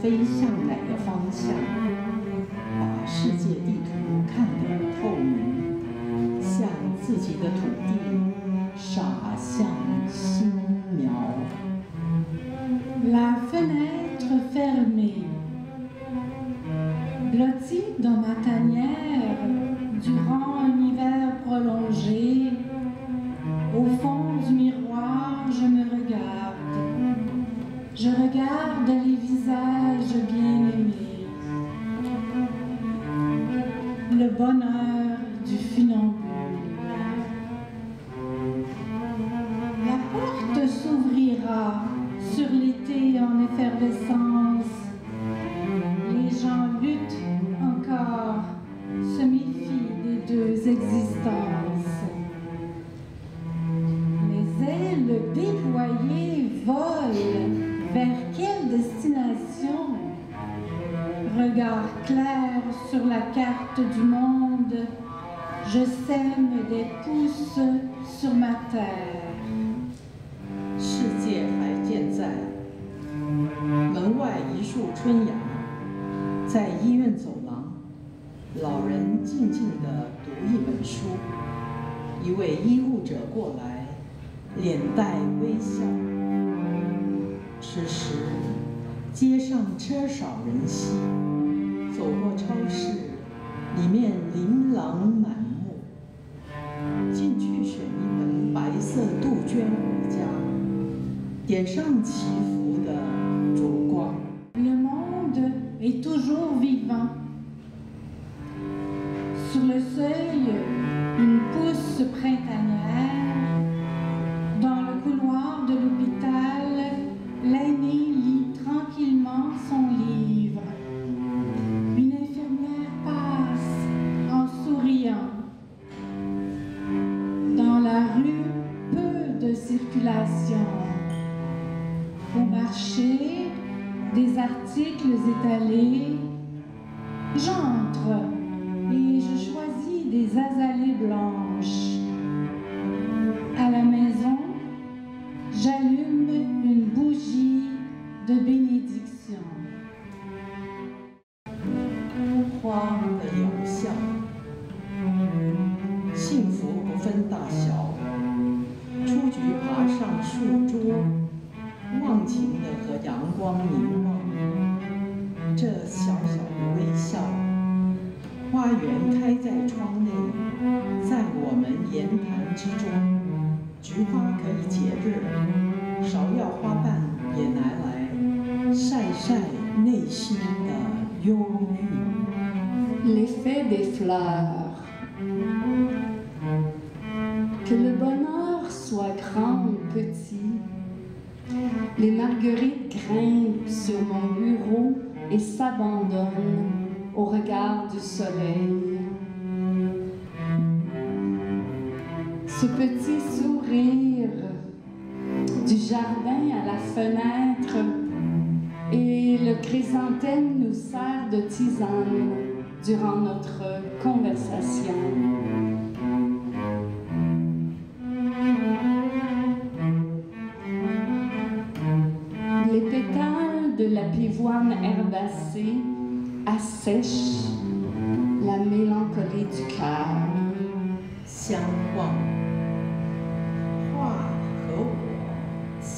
飞向哪个方向？世界还健在，门外一树春芽，在医院走廊，老人静静地读一本书，一位医务者过来，脸带微笑。此时街上车少人稀，走过超市，里面琳琅满。Le monde est toujours vivant. Sur le seuil azalées blanches.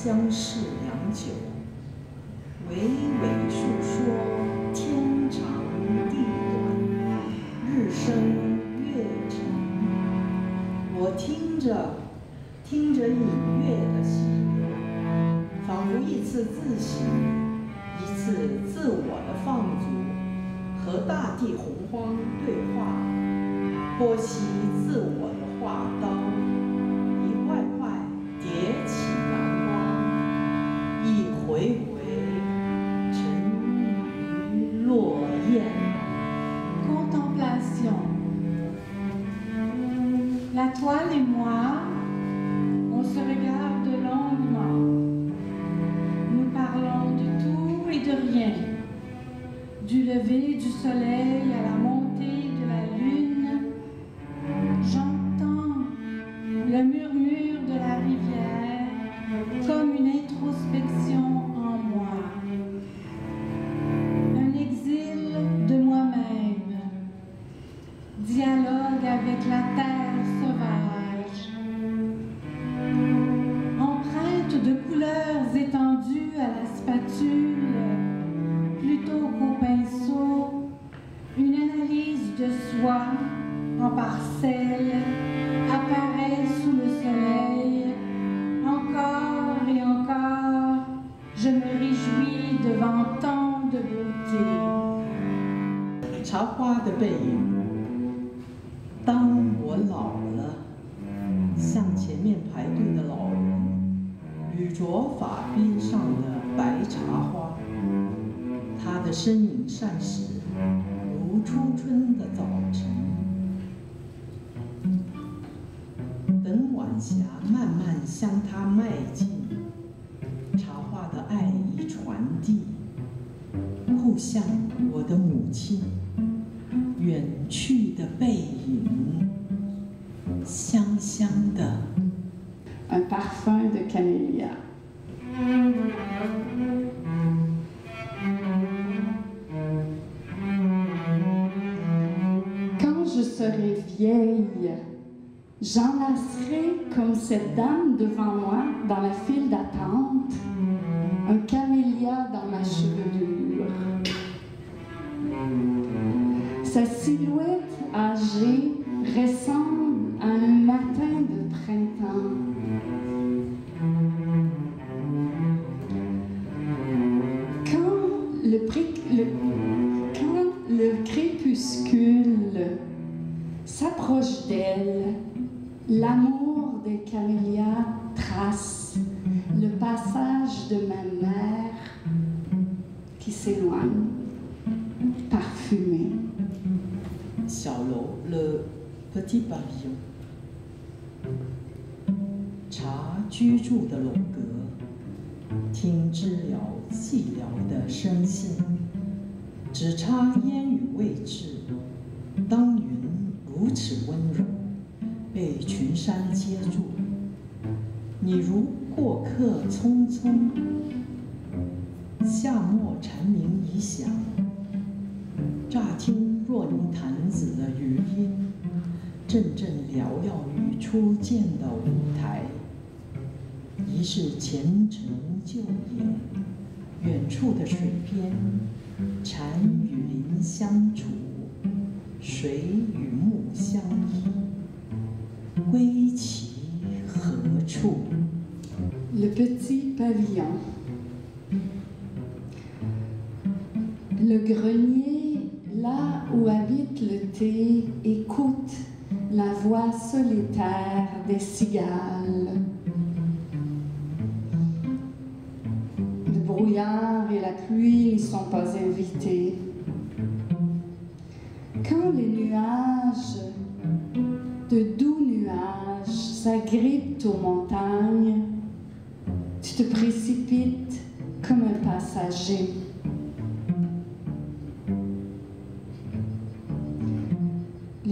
相视良久，娓娓诉说天长地短，日升月沉。我听着，听着隐约的喜悦，仿佛一次自省，一次自我的放逐，和大地洪荒对话，剖析自我的画刀。茶花的背影。当我老了，像前面排队的老人，与着发边上的白茶花，他的身影善时如初春的早晨。等晚霞慢慢向他迈进，传递，互向我的母亲。远去的背影，香香的。 Un parfum de camélia. Quand je serai vieille, j'enlacerai comme cette dame devant moi dans la file d'attente un dans ma chevelure. Sa silhouette âgée ressemble à un matin de printemps. 楼，Le Petit Pavillon。茶居住的楼阁，听知了寂寥的声信，只差烟雨未至。当云如此温柔，被群山接住，你如过客匆匆。夏末蝉鸣已响，乍听若凝潭子的余音，阵阵缭绕于初见的舞台。疑是前尘旧业，远处的水边，禅与林相处，水与木相依，归期何处？Le petit pavillon. Le grenier, là où habite le thé, écoute la voix solitaire des cigales. Le brouillard et la pluie n'y sont pas invités. Quand les nuages, de doux nuages, s'agrippent aux montagnes, tu te précipites comme un passager.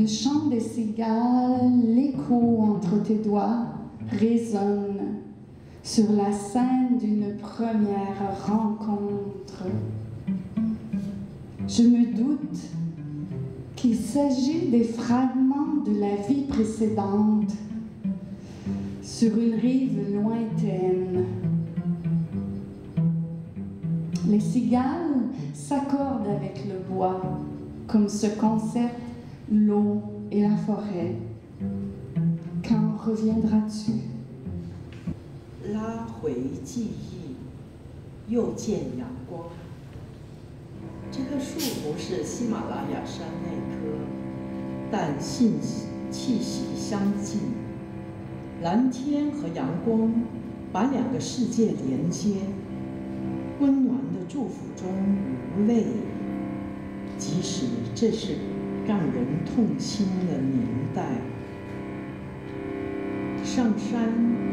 Le chant des cigales, l'écho entre tes doigts, résonne sur la scène d'une première rencontre. Je me doute qu'il s'agit des fragments de la vie précédente sur une rive lointaine. Les cigales s'accordent avec le bois, comme se concertent l'eau et la forêt. Quand reviendras-tu 拉回记忆，又见阳光。这棵树不是喜马拉雅山那棵，但信气息相近。蓝天和阳光把两个世界连接，温暖的祝福中无泪。即使这是让人痛心的年代。上山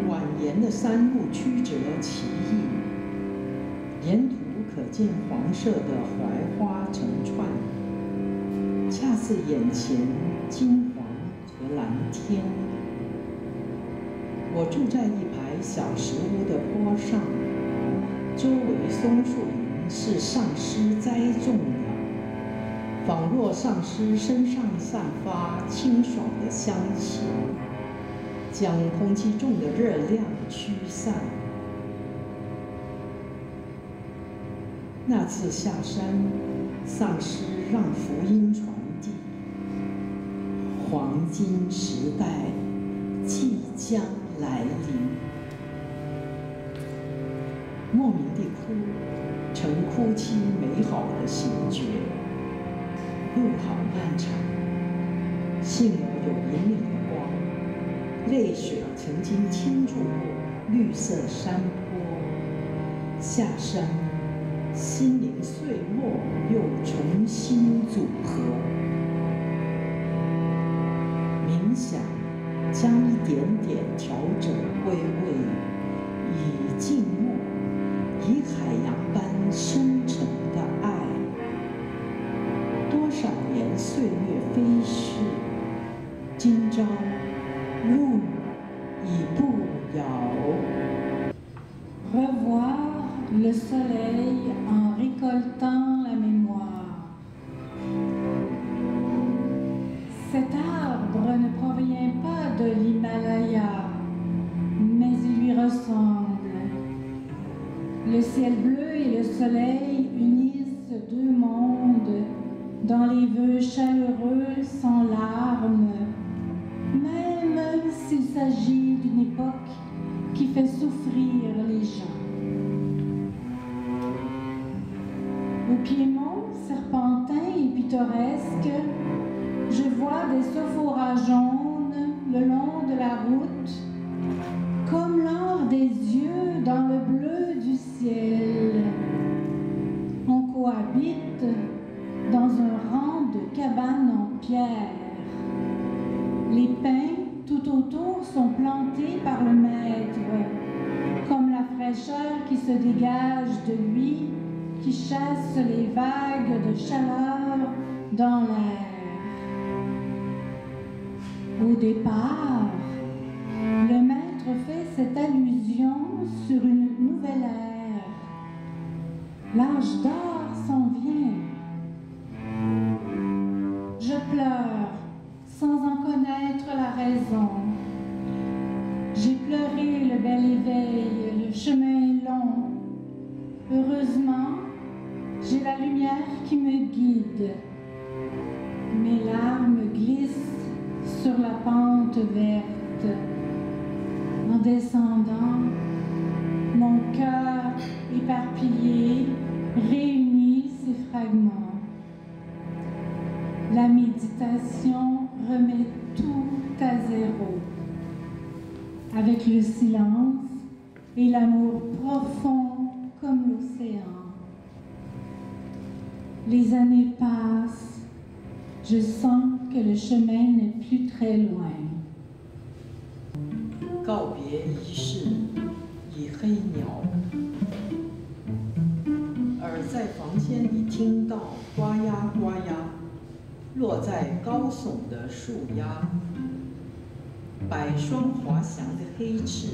蜿蜒的山路曲折奇异，沿途可见黄色的槐花成串，恰似眼前金黄和蓝天。我住在一排小石屋的坡上，周围松树林是上师栽种的，仿若上师身上散发清爽的香气，将空气中的热量驱散。那次下山，上师让福音传递，黄金时代即将来临。莫名地哭，成哭泣美好的醒觉。路好漫长，幸有引领的光。泪水曾经倾注过绿色山坡，下山。心灵碎末，又重新组合。冥想，将一点点调整归位，以静岁月飞逝，今朝 je vois des sophoras jaunes le long de la route, comme l'or des yeux dans le bleu du ciel. On cohabite dans un rang de cabanes en pierre. Les pins tout autour sont plantés par le maître, comme la fraîcheur qui se dégage de lui qui chasse les vagues de chaleur dans l'air. Au départ, le maître fait cette allusion sur une nouvelle ère. L'âge d'or s'en vient. Je pleure sans en connaître la raison. J'ai pleuré le bel éveil, le chemin est long. Heureusement, j'ai la lumière qui me guide. Mes larmes glissent sur la pente verte. En descendant, mon cœur éparpillé réunit ses fragments. La méditation remet tout à zéro. Avec le silence et l'amour profond comme l'océan. Les années passent, je sens que le chemin n'est plus très loin. 告别仪式以黑鸟，而在房间里听到呱呀呱呀，落在高耸的树丫，百双滑翔的黑翅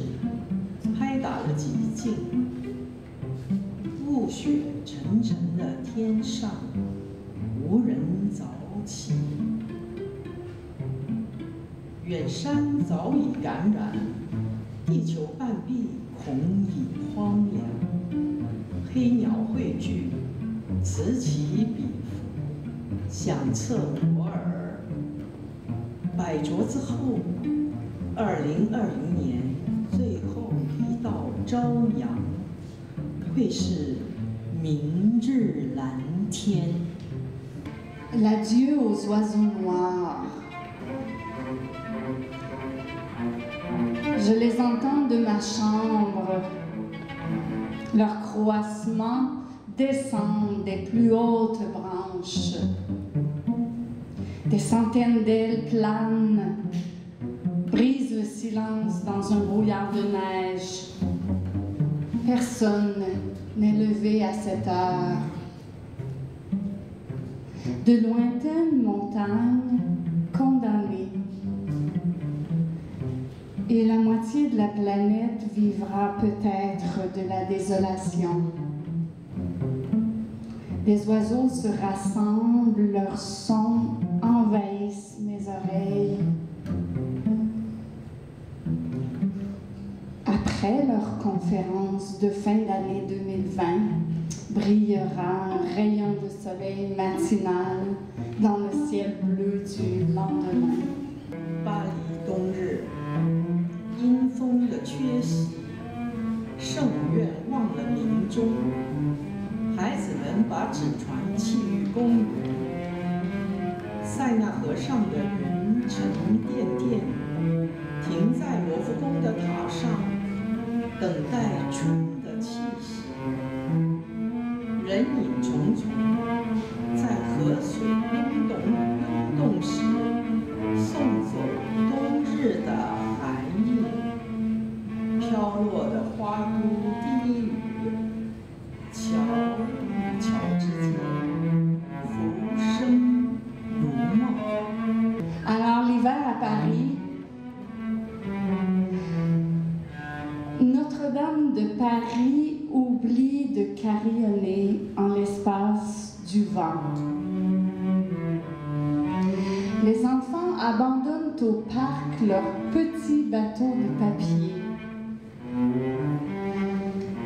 拍打了寂静，雾雪沉沉的天上，无人走起，远山早已感染。地球半壁恐已荒凉，黑鸟汇聚，此起彼伏，响彻摩尔。百卓之后，二零二零年最后一道朝阳，会是明日蓝天。L'adieu aux oiseaux noirs. Je les entends de ma chambre. Leurs croassements descendent des plus hautes branches. Des centaines d'ailes planent, brisent le silence dans un brouillard de neige. Personne n'est levé à cette heure. De lointaines montagnes condamnées. Et la moitié de la planète vivra peut-être de la désolation. Des oiseaux se rassemblent, leurs sons envahissent mes oreilles. Après leur conférence de fin d'année 2020, brillera un rayon de soleil matinal dans le ciel bleu du lendemain. 巴黎冬日，阴风的缺席，圣母院忘了鸣钟，孩子们把纸船弃于公园，塞纳河上的云沉甸甸，停在罗浮宫的塔上，等待春的气息。Carillonner en l'espace du vent. Les enfants abandonnent au parc leurs petits bateaux de papier.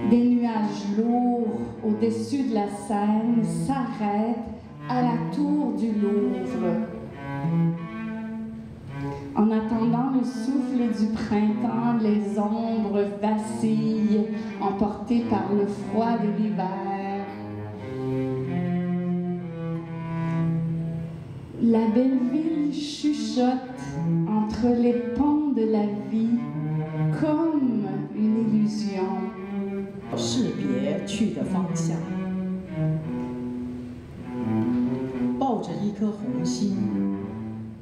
Des nuages lourds au-dessus de la Seine s'arrêtent à la tour du Louvre. En attendant le souffle du printemps, les ombres vacillent, emportées par le froid de l'hiver. La belle ville chuchote entre les ponts de la vie comme une illusion. 识别去的方向，抱着一颗红心，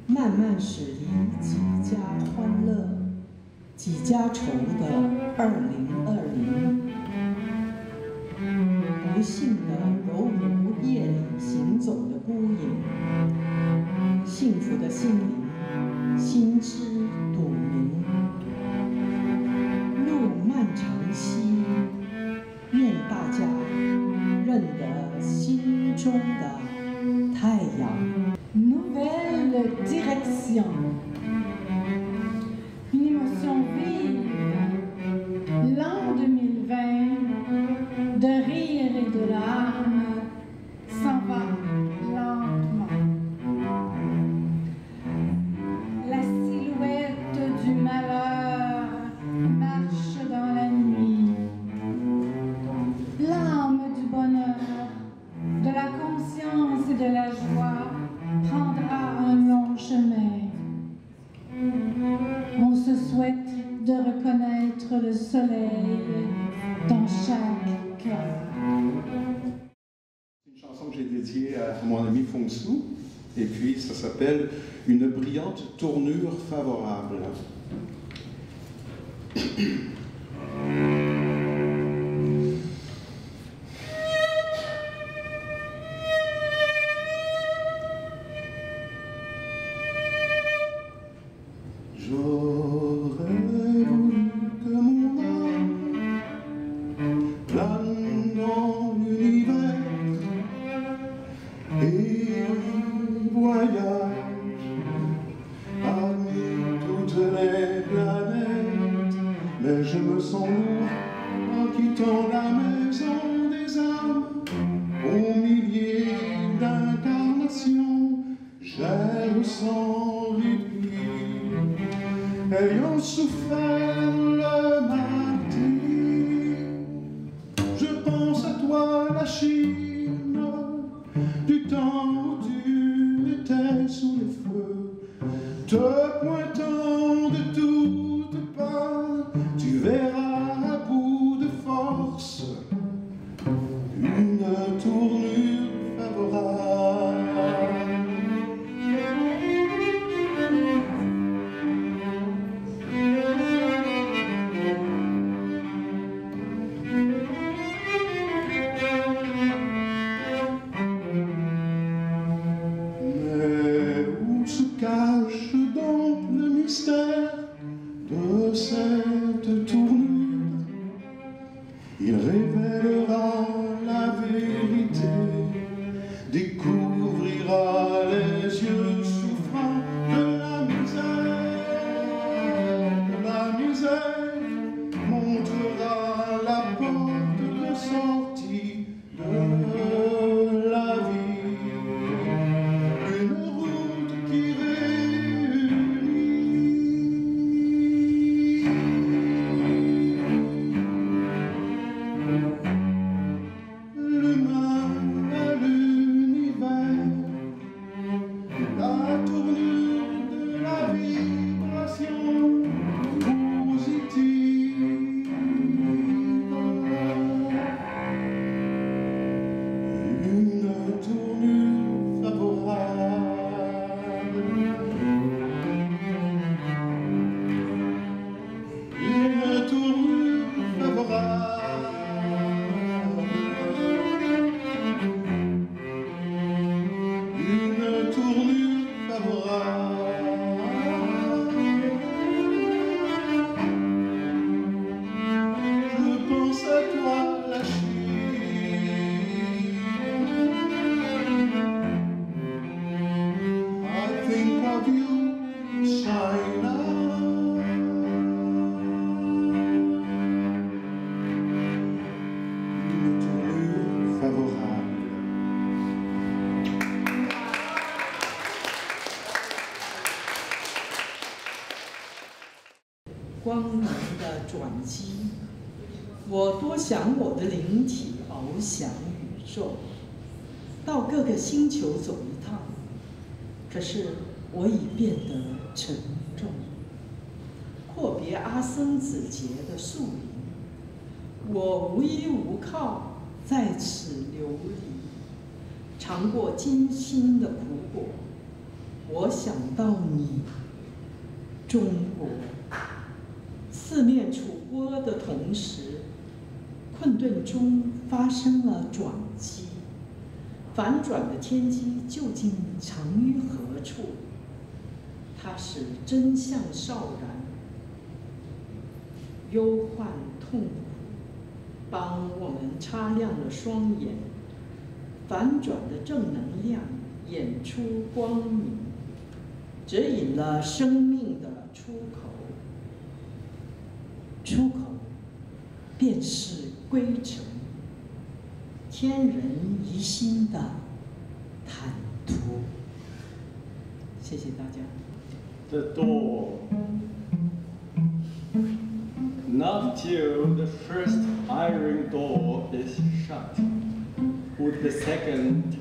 慢慢驶离几家欢乐、几家愁的二零二零。不幸的犹如夜里行走的孤影，幸福的心灵心知肚明。路漫长兮，愿大家认得心中的太阳。direction. Soleil dans chaque cœur. C'est une chanson que j'ai dédiée à mon ami Feng Su, et puis ça s'appelle Une brillante tournure favorable. 想我的灵体翱翔宇宙，到各个星球走一趟。可是我已变得沉重。阔别阿僧子节的树林，我无依无靠，在此流离。尝过艰辛的苦果，我想到你，中国。四面楚歌的同时，中发生了转机。反转的天机究竟藏于何处？它使真相少然，忧患痛苦，帮我们擦亮了双眼。反转的正能量演出光明，指引了生命的出口。出口便是归程，天人一心的坦途。谢谢大家。the door. Not till the first iron door is shut would the second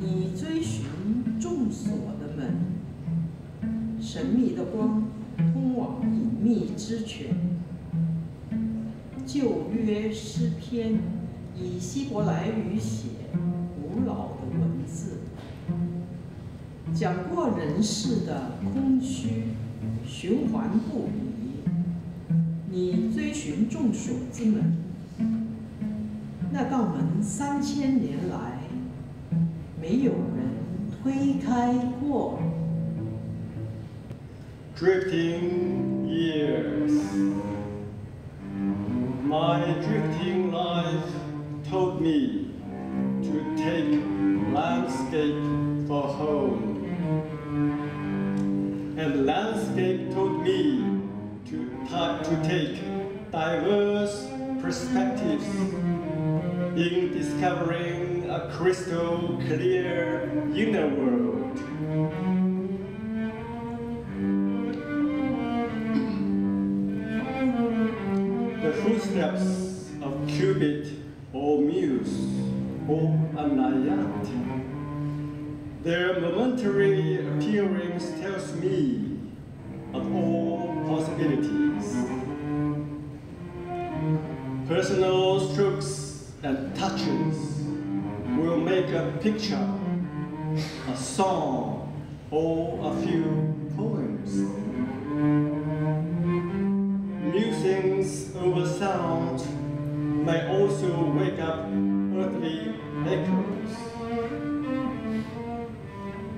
你追寻众锁的门，神秘的光通往隐秘之泉。旧约诗篇以希伯来语写古老的文字。讲过人世的空虚，循环不已。你追寻众所之门，那道门三千年来没有人推开过。 drifting The footsteps of Cupid or Muse or Anayat. Their momentary appearance tells me of all possibilities. Personal strokes and touches will make a picture, song, or a few poems. Musings over sound may also wake up earthly echoes.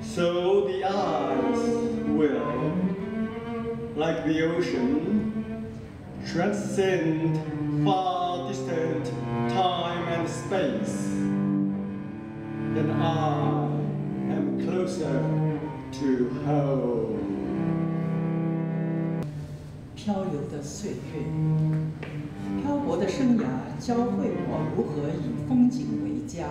So the eyes will, like the ocean, transcend far distant time and space. 漂流的岁月，漂泊的生涯教会我如何以风景为家。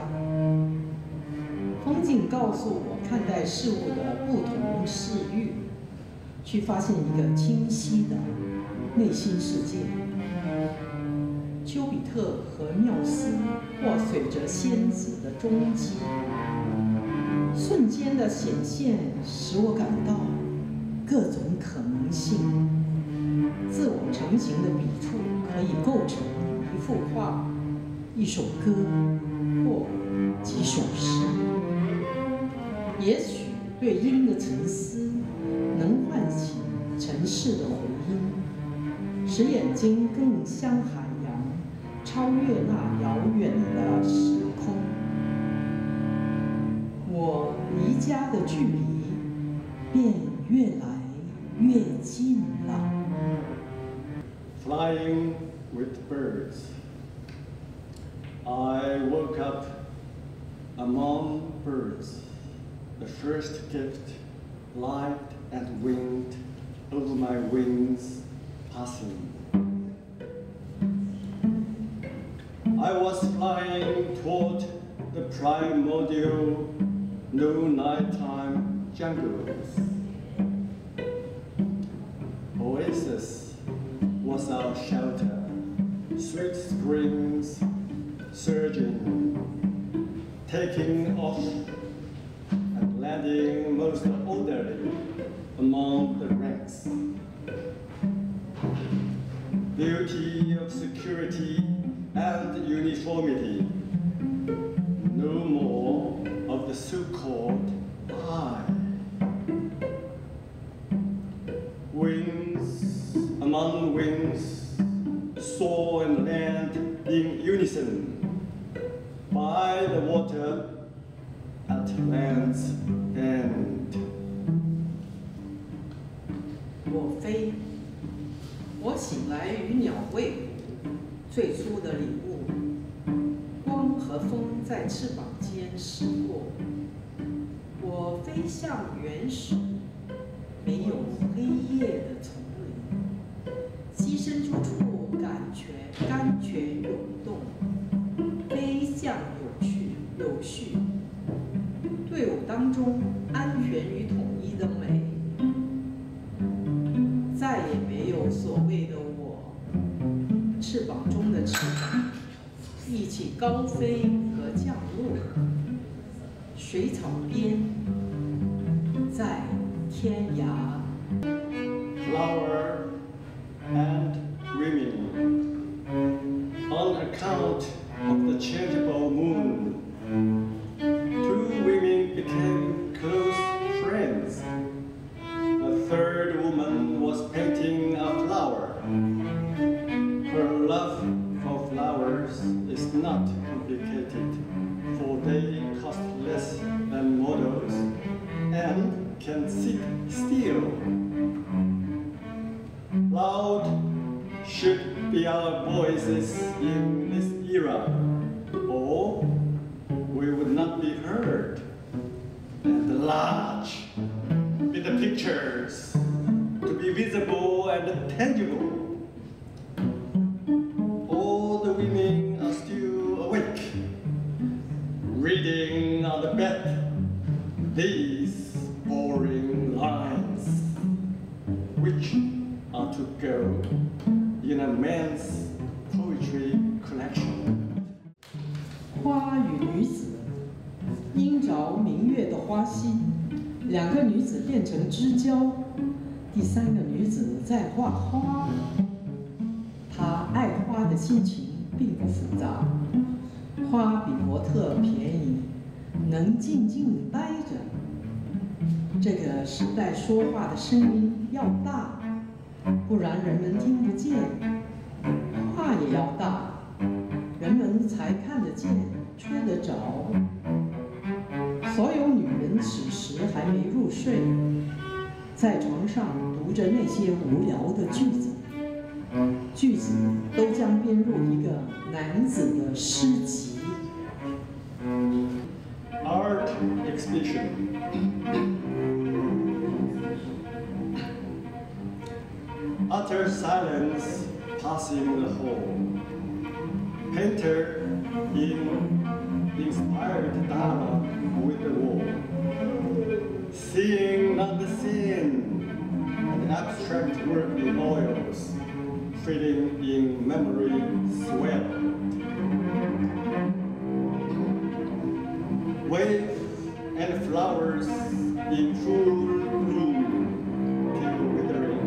风景告诉我看待事物的不同视域，去发现一个清晰的内心世界。丘比特和缪斯或随着仙子的踪迹，瞬间的显现使我感到各种可能性。自我成型的笔触可以构成一幅画、一首歌或几首诗。也许对音的沉思能唤起尘世的回音，使眼睛更像海洋，超越那遥远的时。我离家的距离便越来越近了。 Flying with birds. I woke up among birds. The first gift, light and wind over my wings passing. I was flying toward the primordial, no nighttime jungles. Oasis was our shelter, sweet springs surging, taking off and landing most orderly among the ranks. Beauty of security and uniformity, 飞向原始，没有黑夜的丛林，栖身之处感觉甘泉涌动，飞向有序有序，队伍当中安全与统一的美。再也没有所谓的我，翅膀中的翅膀，一起高飞和降落，水草边，天涯。两个女子变成知交，第三个女子在画花。她爱花的心情并不复杂，花比模特便宜，能静静待着。这个时代说话的声音要大，不然人们听不见；话也要大，人们才看得见、吹得着。睡，在床上读着那些无聊的句子，句子都将编入一个男子的诗集。Art exhibition. Utter silence passing the hall. Painter in inspired dialogue with the wall. Seeing not the scene, and abstract work in oils, filling in memory swell. Wave and flowers in full bloom till withering.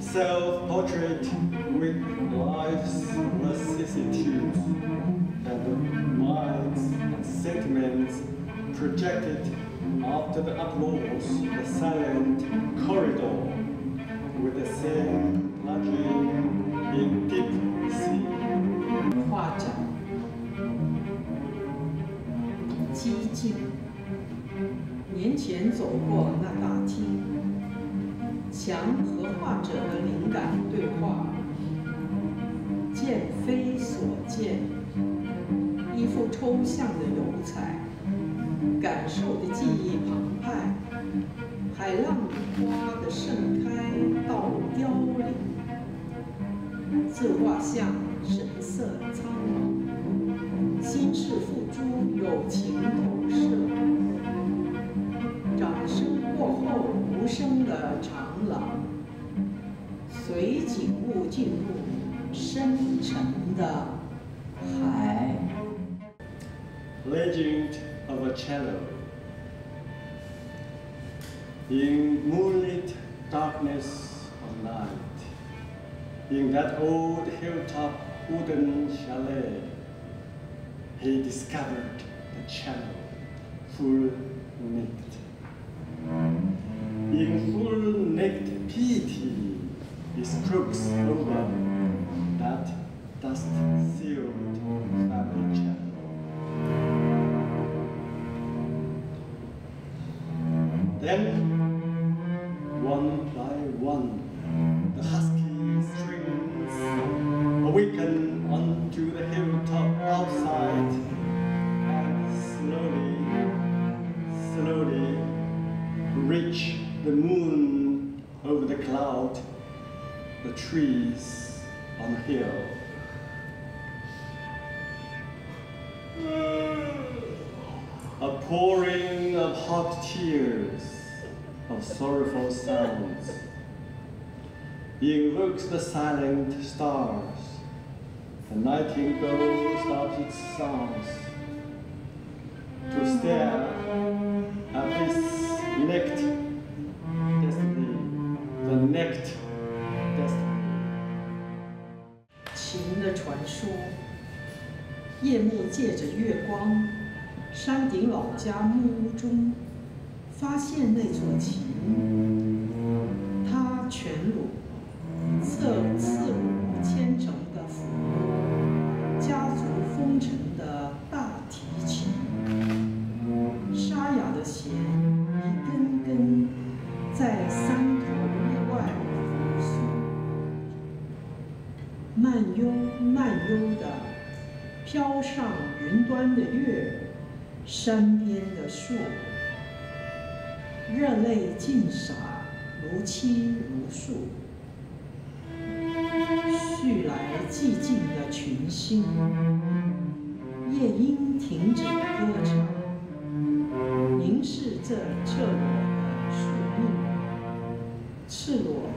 Self-portrait with life's vicissitudes and minds and sentiments projected after the applause, the silent corridor with the same plunging in deep sea. 画展，激进。年前走过那大厅，墙和画者的灵感对话，见非所见，一幅抽象的油彩，感受的记忆澎湃，海浪花的盛开到凋零。自画像神色苍茫，心事付诸友情投射。掌声过后，无声的长廊，随景物进入深沉的海。Legend of a Cello. In moonlit darkness of night, in that old hilltop wooden chalet, he discovered the cello full naked. In full naked pity, he strokes over that dust-sealed family cello. Then, one by one, the husky strings awaken onto the hilltop outside, and slowly, slowly reach the moon over the cloud, the trees on the hill. A pouring of hot tears, of sorrowful sounds, invokes the silent stars. The nightingale stops its songs to stare at this necked destiny, the necked destiny. 情的传说，夜幕借着月光，山顶老家木屋中，发现那座琴， 它全裸，侧刺五千层的抚摸家族风尘的大提琴，沙哑的弦一根根在三头内外复苏。慢悠慢悠的飘上云端的月，山边的树，热泪尽洒，如泣如诉。续来寂静的群星，夜莺停止歌唱，凝视这赤裸的宿命，赤裸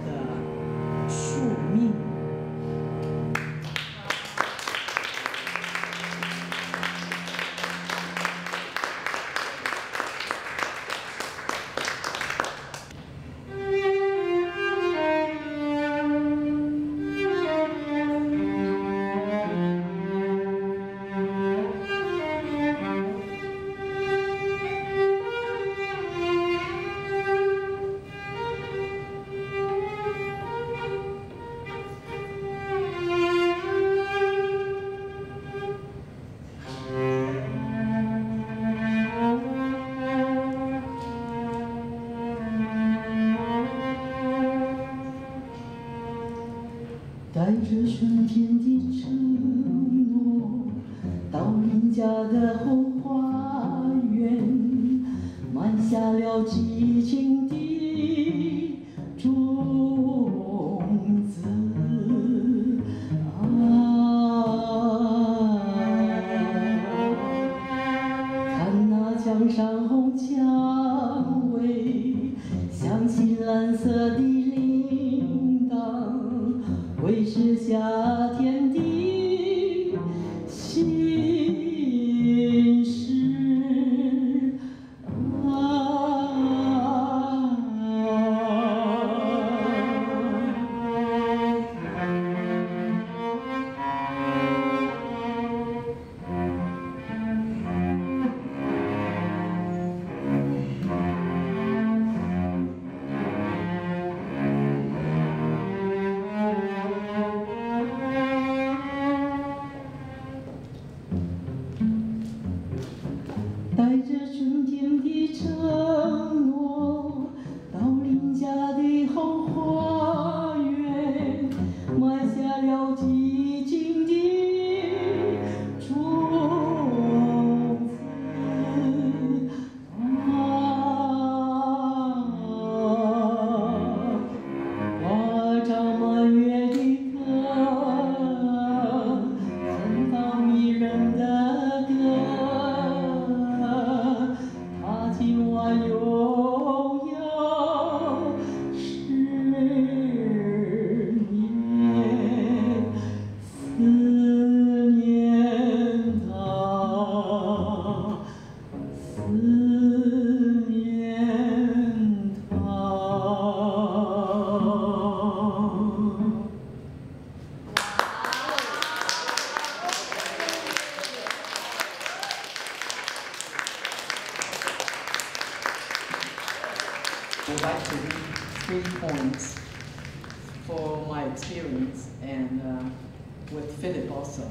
with Philip also.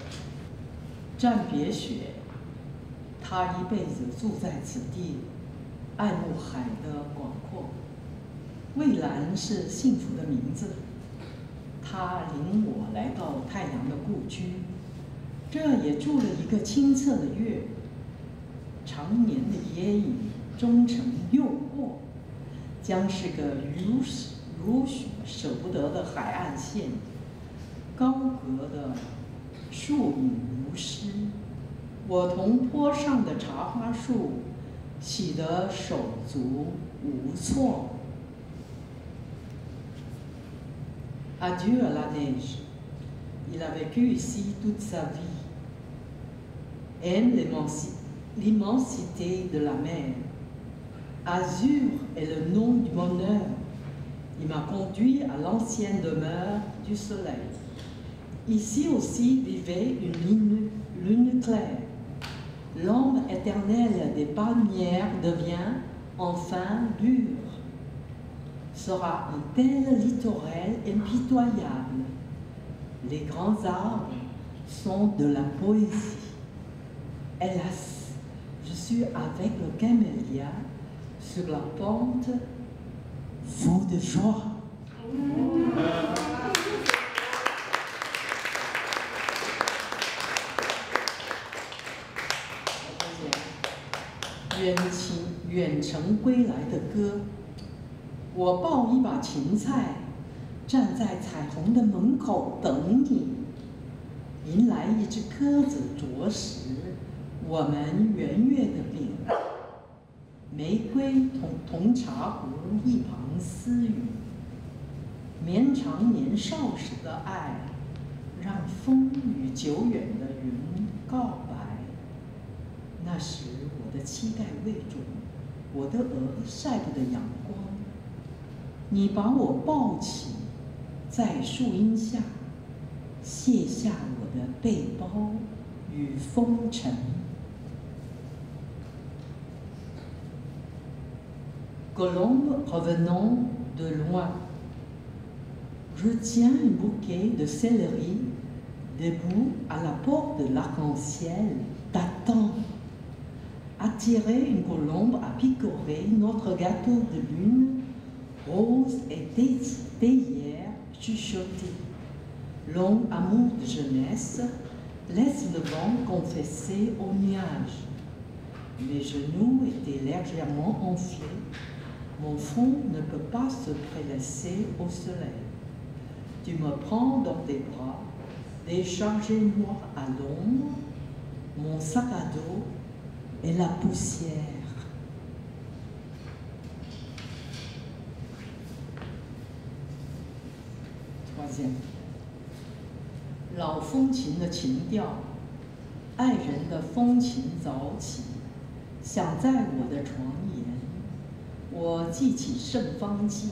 暂别雪，他一辈子住在此地，爱慕海的广阔。蔚蓝是幸福的名字，他领我来到太阳的故居，这也住了一个清澈的月。常年的烟影，终成诱惑，将是个如如舍不得的海岸线，高阁的树影如诗。我同坡上的茶花树喜得手足无措。Adieu à la neige. Il a vécu ici toute sa vie. Aime l'immensi- l'immensité de la mer. Azur est le nom du bonheur. Il m'a conduit à l'ancienne demeure du soleil. Ici aussi vivait une lune, claire. L'ombre éternelle des palmières devient enfin dure. Sera un tel littoral impitoyable. Les grands arbres sont de la poésie. Hélas, je suis avec le camélia sur la pente, fou de joie. 远行远程归来的歌。我抱一把芹菜，站在彩虹的门口等你。迎来一只鸽子啄食我们圆月的饼。玫瑰同同茶壶一旁私语，绵长年少时的爱，让风雨久远的云告白。那时膝盖未肿，我的额晒不得阳光。你把我抱起，在树荫下卸下我的背包与风尘。Colombe revenant de loin. Je tiens un bouquet de céleri debout à la porte de l'arc-en-ciel, t'attends. Attirer une colombe à picorer notre gâteau de lune, rose et théière chuchotée. Long amour de jeunesse, laisse le vent confesser aux nuages. Mes genoux étaient légèrement enflés, mon front ne peut pas se prélasser au soleil. Tu me prends dans tes bras, déchargez-moi à l'ombre, mon sac à dos et la poussière. Troisième. 老风琴的情调，爱人的风情早起，想在我的床沿。我记起盛芳记，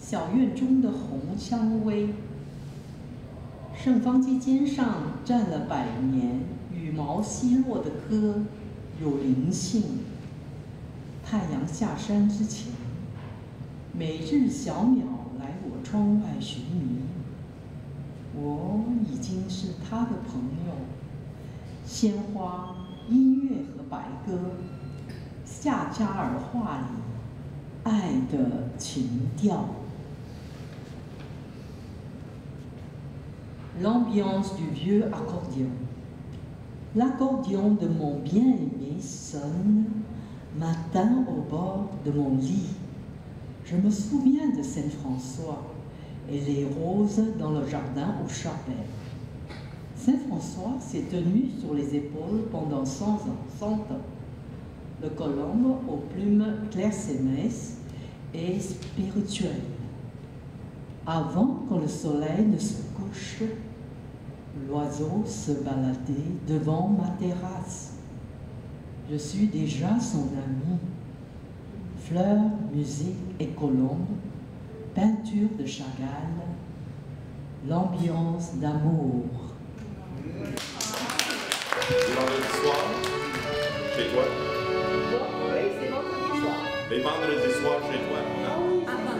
小院中的红蔷薇。盛芳记肩上站了百年，羽毛稀落的歌，有灵性。太阳下山之前，每日小鸟来我窗外寻觅。我已经是他的朋友。鲜花、音乐和白鸽，夏加尔画里爱的情调。L'ambiance du vieux accordéon. L'accordéon de mon bien-aimé sonne matin au bord de mon lit. Je me souviens de Saint-François et les roses dans le jardin au chapelle. Saint-François s'est tenu sur les épaules pendant cent ans, cent ans. Le colombe aux plumes clairsemées et spirituel. Avant que le soleil ne se couche, l'oiseau se baladait devant ma terrasse. Je suis déjà son ami. Fleurs, musique et colombe, peinture de Chagall, l'ambiance d'amour. Les vendredis soirs, chez toi. Oui, c'est vendredi soir. Les vendredis soirs, chez toi. Non? Mon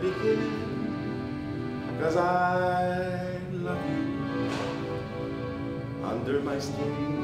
Cause I love you under my skin.